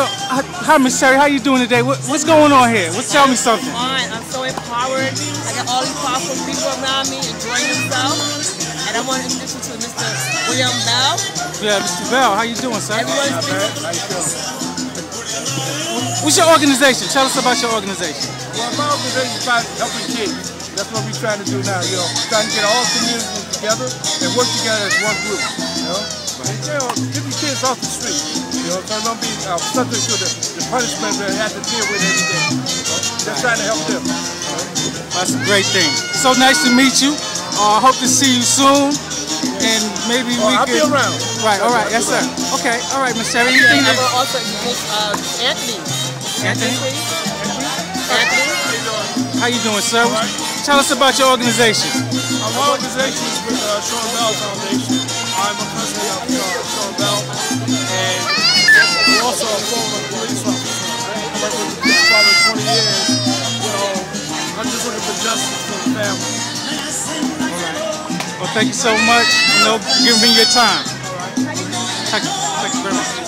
So, hi, hi, Miss Sherry. How you doing today? What, what's going on here? What's tell me something? Fine. I'm so empowered. I got all these powerful people around me enjoying themselves. And I want to introduce you to Mr. William Bell. Yeah, Mr. Bell. How you doing, sir? Everyone's Not been. How you feeling? What's your organization? Tell us about your organization. Well, my organization is about helping kids. That's what we're trying to do now, you know. Trying to get all communities together and work together as one group, you know. And, you know, get the kids off the street, you know, so they don't be uh, subject to the, the punishment they have to deal with every day. Just trying to help them. That's a great thing. So nice to meet you. Uh, I hope to see you soon. And maybe Oh, we I'll could. be around. Right, all right, yes, sir. Okay, all right, Miss Sherry. Anything I that. will also introduce uh, Anthony. Anthony? please. Anthony. How you doing, sir? Tell us about your organization. Uh, my organization is with uh, Sean Bell Foundation. Justice for the family. Well, thank you so much. You know, giving me your time. Thank you. Thank you very much.